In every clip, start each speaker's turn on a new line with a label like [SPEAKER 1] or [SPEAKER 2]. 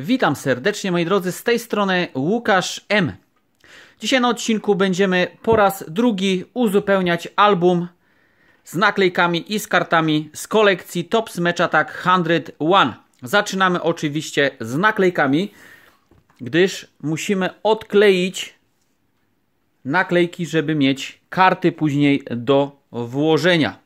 [SPEAKER 1] Witam serdecznie moi drodzy, z tej strony Łukasz M. Dzisiaj na odcinku będziemy po raz drugi uzupełniać album z naklejkami i z kartami z kolekcji Tops Match Attack 101. Zaczynamy oczywiście z naklejkami, gdyż musimy odkleić naklejki, żeby mieć karty później do włożenia.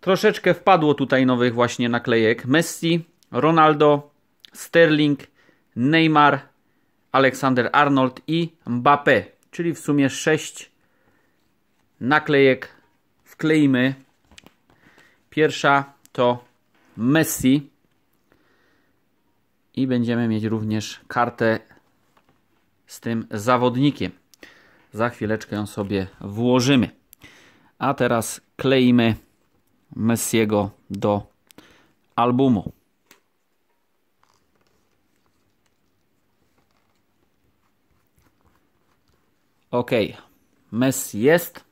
[SPEAKER 1] Troszeczkę wpadło tutaj nowych właśnie naklejek. Messi, Ronaldo, Sterling, Neymar, Alexander Arnold i Mbappé. Czyli w sumie 6 naklejek wkleimy. Pierwsza to Messi. I będziemy mieć również kartę z tym zawodnikiem. Za chwileczkę ją sobie włożymy. A teraz kleimy Messiego do albumu. Ok, Messi jest.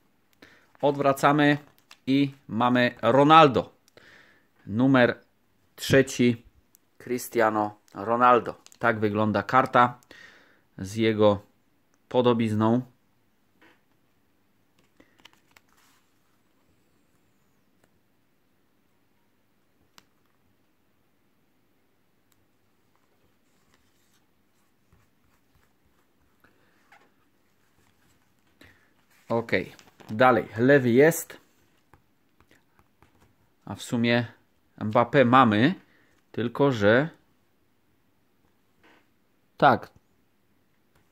[SPEAKER 1] Odwracamy i mamy Ronaldo. Numer trzeci Cristiano Ronaldo. Tak wygląda karta z jego podobizną. Ok, dalej. Lewy jest. A w sumie Mbappé mamy. Tylko, że... Tak.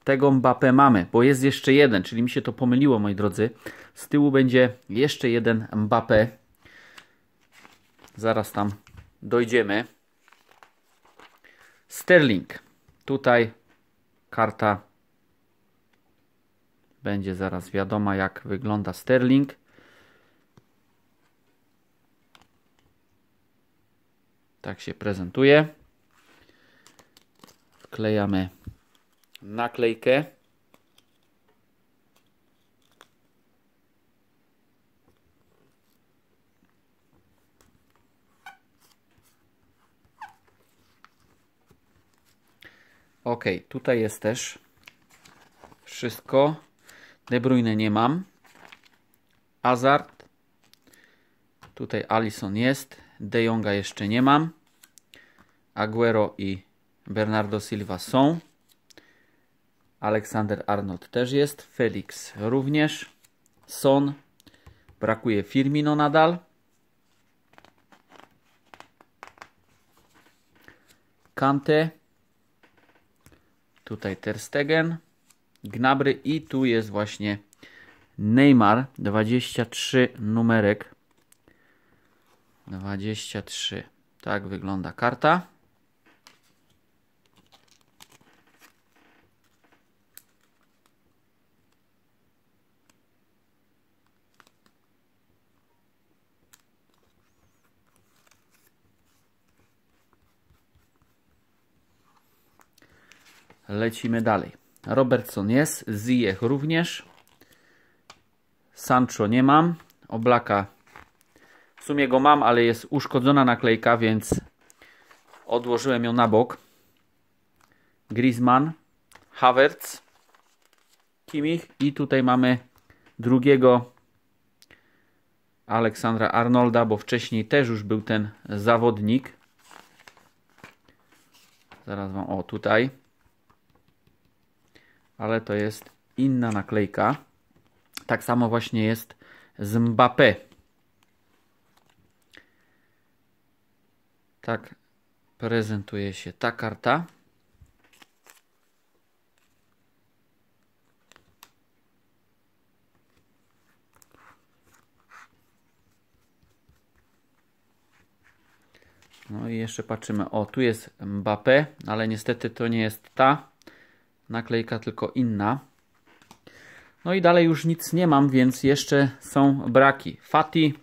[SPEAKER 1] Tego Mbappé mamy, bo jest jeszcze jeden, czyli mi się to pomyliło, moi drodzy. Z tyłu będzie jeszcze jeden Mbappé. Zaraz tam dojdziemy. Sterling. Tutaj karta będzie zaraz wiadomo jak wygląda Sterling. Tak się prezentuje. Wklejamy naklejkę. Ok, tutaj jest też wszystko. De Bruyne nie mam. Hazard. Tutaj Alison jest. De Jonga jeszcze nie mam. Aguero i Bernardo Silva są. Aleksander Arnold też jest. Felix również. Son. Brakuje Firmino nadal. Kante. Tutaj Ter Stegen. Gnabry i tu jest właśnie Neymar, 23 numerek. 23. Tak wygląda karta. Lecimy dalej. Robertson jest, Ziyech również. Sancho nie mam. Oblaka w sumie go mam, ale jest uszkodzona naklejka, więc odłożyłem ją na bok. Griezmann, Havertz, Kimich i tutaj mamy drugiego Aleksandra Arnolda, bo wcześniej też już był ten zawodnik. Zaraz wam, o tutaj ale to jest inna naklejka. Tak samo właśnie jest z Mbappé. Tak prezentuje się ta karta. No i jeszcze patrzymy. O, tu jest Mbappé, ale niestety to nie jest ta naklejka tylko inna. No i dalej już nic nie mam, więc jeszcze są braki. Fati.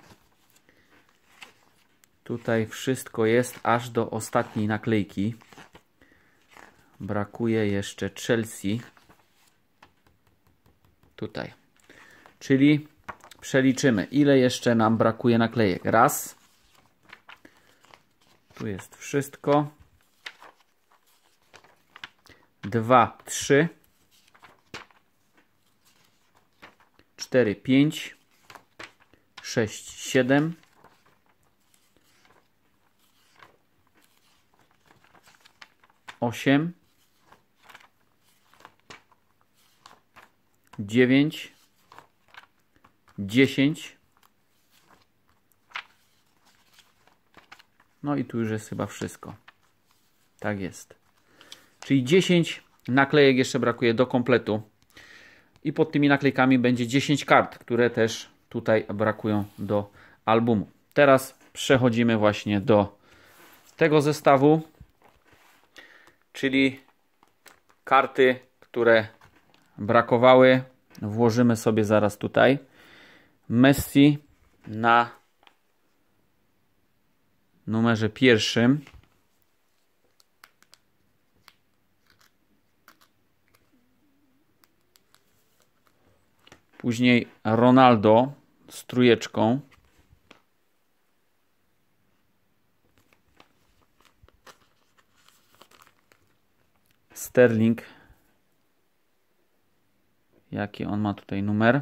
[SPEAKER 1] Tutaj wszystko jest aż do ostatniej naklejki. Brakuje jeszcze Chelsea. Tutaj. Czyli przeliczymy, ile jeszcze nam brakuje naklejek. Raz. Tu jest wszystko dwa, trzy, cztery, pięć, sześć, siedem, osiem, dziewięć, dziesięć. No i tu już jest chyba wszystko. Tak jest. Czyli 10 naklejek jeszcze brakuje do kompletu. I pod tymi naklejkami będzie 10 kart, które też tutaj brakują do albumu. Teraz przechodzimy właśnie do tego zestawu, czyli karty, które brakowały. Włożymy sobie zaraz tutaj. Messi na numerze pierwszym. Później Ronaldo z trujeczką Sterling. Jaki on ma tutaj numer?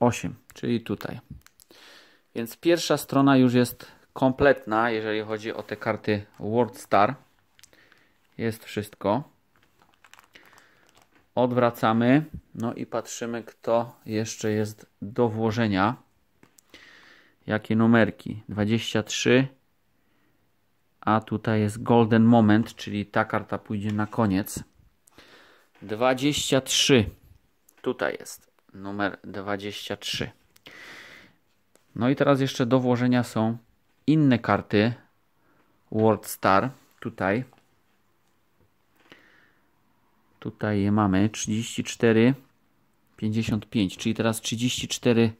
[SPEAKER 1] 8, czyli tutaj. Więc pierwsza strona już jest kompletna, jeżeli chodzi o te karty Star Jest wszystko. Odwracamy. No i patrzymy, kto jeszcze jest do włożenia. Jakie numerki? 23. A tutaj jest Golden Moment, czyli ta karta pójdzie na koniec. 23. Tutaj jest numer 23. No i teraz jeszcze do włożenia są inne karty World Star tutaj. Tutaj je mamy 34, 55, czyli teraz 34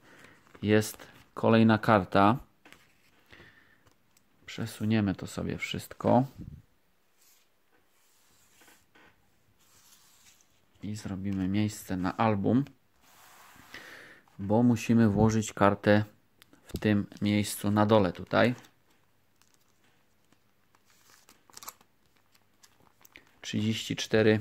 [SPEAKER 1] jest kolejna karta. Przesuniemy to sobie wszystko. I zrobimy miejsce na album, bo musimy włożyć kartę w tym miejscu na dole tutaj. 34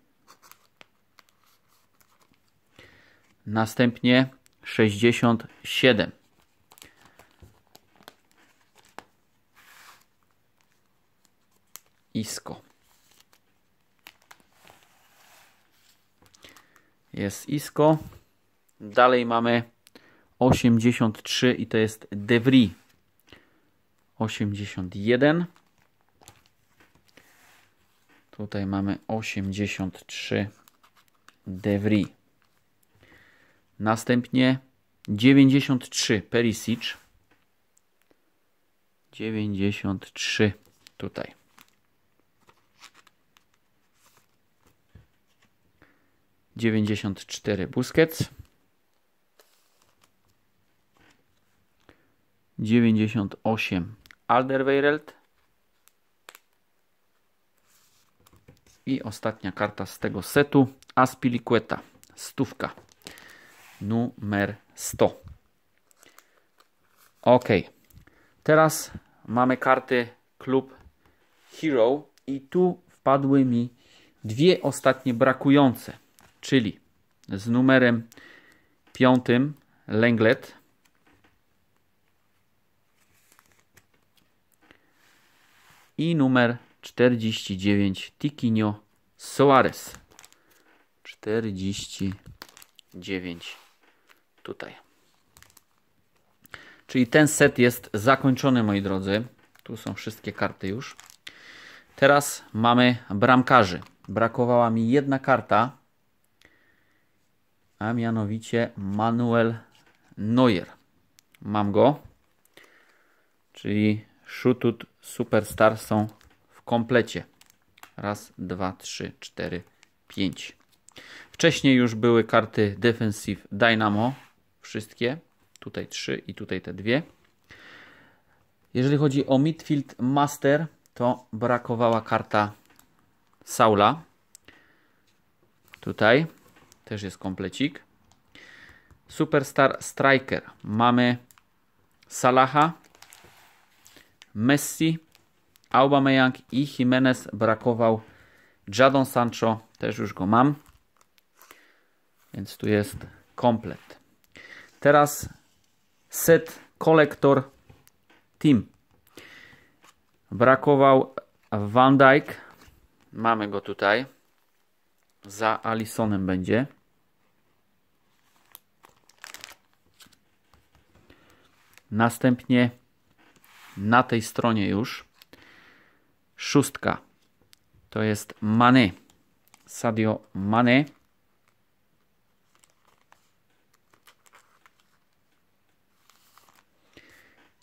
[SPEAKER 1] następnie 67. Isko. Jest Isko. Dalej mamy 83 i to jest De Osiemdziesiąt 81. Tutaj mamy 83 trzy Następnie 93 Perisic. 93 tutaj. Dziewięćdziesiąt cztery Busquets. Dziewięćdziesiąt osiem Alderweireld. I ostatnia karta z tego setu. Aspilicueta Stówka numer 100. Ok, teraz mamy karty klub Hero i tu wpadły mi dwie ostatnie brakujące, czyli z numerem 5 Lenglet i numer 49 Tikinio Soares. 49 tutaj. Czyli ten set jest zakończony, moi drodzy. Tu są wszystkie karty już. Teraz mamy bramkarzy. Brakowała mi jedna karta, a mianowicie Manuel Neuer. Mam go. Czyli Shutut Superstar są w komplecie. Raz, dwa, trzy, cztery, pięć. Wcześniej już były karty Defensive Dynamo wszystkie. Tutaj trzy i tutaj te dwie. Jeżeli chodzi o Midfield Master, to brakowała karta Saula. Tutaj też jest komplecik. Superstar Striker. Mamy Salaha, Messi, Aubameyang i Jimenez brakował. Jadon Sancho, też już go mam. Więc tu jest komplet. Teraz set kolektor team. Brakował Van Dijk. Mamy go tutaj. Za Alisonem będzie. Następnie na tej stronie już szóstka. To jest Mane. Sadio Mane.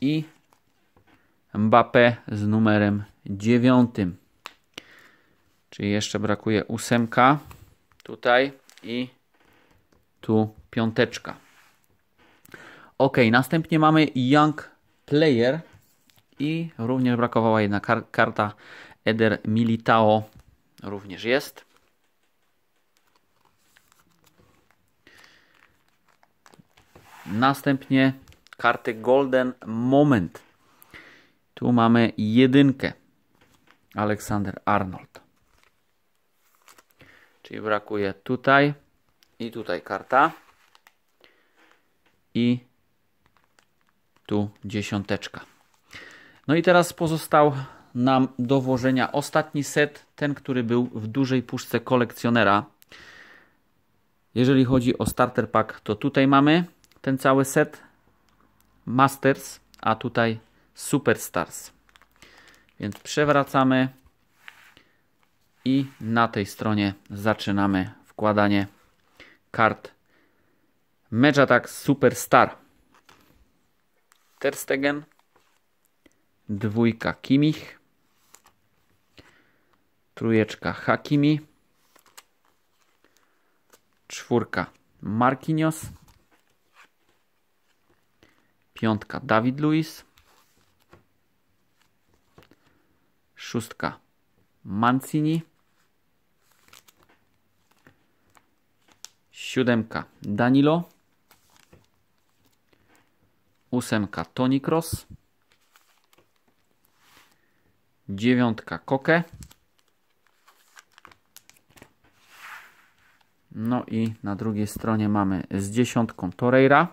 [SPEAKER 1] i Mbappé z numerem 9. Czyli jeszcze brakuje ósemka tutaj i tu piąteczka. Ok, następnie mamy Young Player i również brakowała jedna kar karta Eder Militao również jest. Następnie karty Golden Moment. Tu mamy jedynkę. Aleksander Arnold. Czyli brakuje tutaj i tutaj karta. I tu dziesiąteczka. No i teraz pozostał nam do włożenia ostatni set, ten, który był w dużej puszce kolekcjonera. Jeżeli chodzi o starter pack, to tutaj mamy ten cały set Masters, a tutaj Superstars. Więc przewracamy i na tej stronie zaczynamy wkładanie kart Match tak Superstar. Terstegen, dwójka Kimich, trójeczka Hakimi, czwórka Marquinhos, Piątka Dawid Luiz. Szóstka Mancini. Siódemka Danilo. Ósemka Toni Kroos. Dziewiątka Koke. No i na drugiej stronie mamy z dziesiątką Torreira.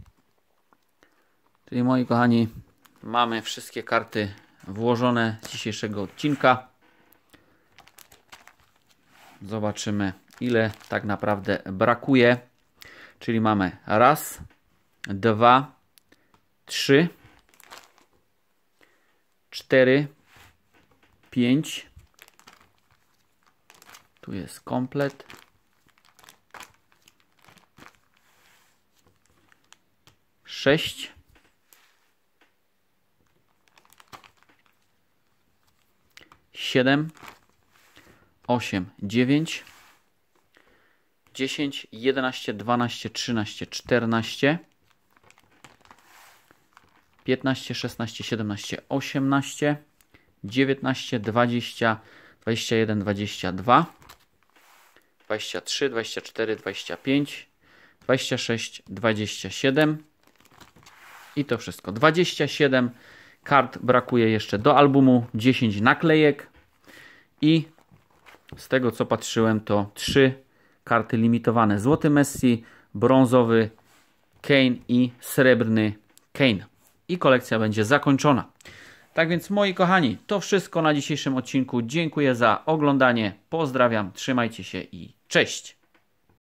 [SPEAKER 1] Czyli moi kochani, mamy wszystkie karty włożone z dzisiejszego odcinka. Zobaczymy ile tak naprawdę brakuje. Czyli mamy raz, dwa, trzy, cztery, pięć. Tu jest komplet. Sześć. 7, 8, 9, 10, 11, 12, 13, 14, 15, 16, 17, 18, 19, 20, 21, 22, 23, 24, 25, 26, 27 i to wszystko. 27 kart brakuje jeszcze do albumu, 10 naklejek, i z tego co patrzyłem to trzy karty limitowane. Złoty Messi, brązowy Kane i srebrny Kane. I kolekcja będzie zakończona. Tak więc moi kochani, to wszystko na dzisiejszym odcinku. Dziękuję za oglądanie. Pozdrawiam, trzymajcie się i cześć.